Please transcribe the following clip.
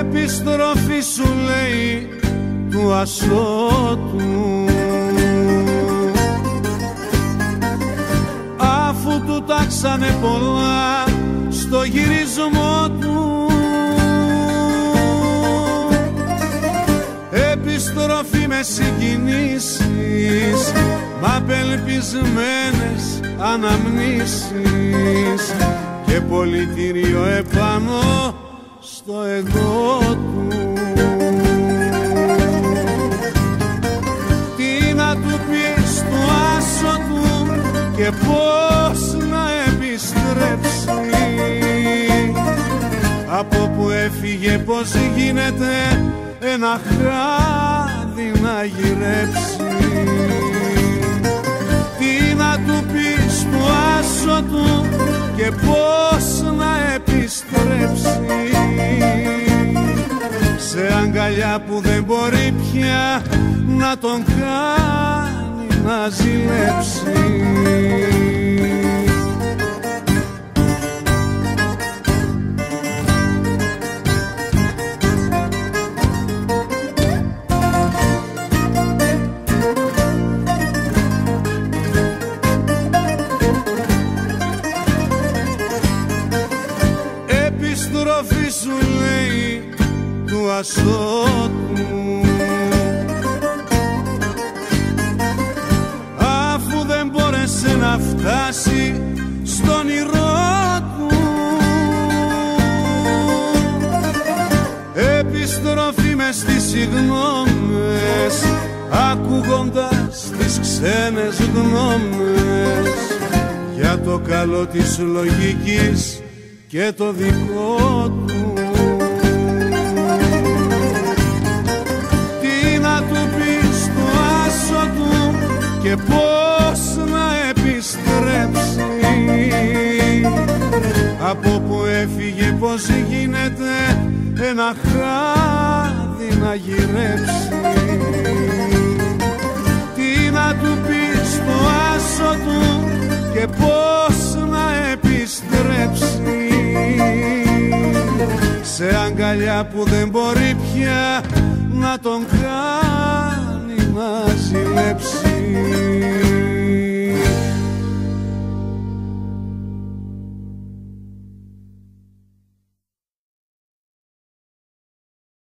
Επιστροφή σου λέει του ασώτου του τάξανε πολλά στο γυρισμό του. Επιστροφή με συγκινήσεις Μα απελπισμένες αναμνήσεις. Και πολιτήριο επάνω στο εγώ του. Τι να του πεις του άσο του και πώς να επιστρέψει από που έφυγε πως γίνεται ένα χάδι να γυρέψει. Τι να του πεις του άσο του και πώς να επιστρέψει. Σε αγκαλιά που δεν μπορεί πια να τον κάνει να ζηλέψει Επιστροφή σου λέει του ασώτου. Αφού δεν μπόρεσε να φτάσει στον όνειρό του. Επιστροφή μες στις συγγνώμες ακούγοντας τις ξένες γνώμες. Για το καλό της λογικής και το δικό του και πώς να επιστρέψει. Από που έφυγε πως γίνεται ένα χάδι να γυρέψει. Τι να του πεις του άσο του και πώς να επιστρέψει. Σε αγκαλιά που δεν μπορεί πια να τον κάνει. να ζηλέψει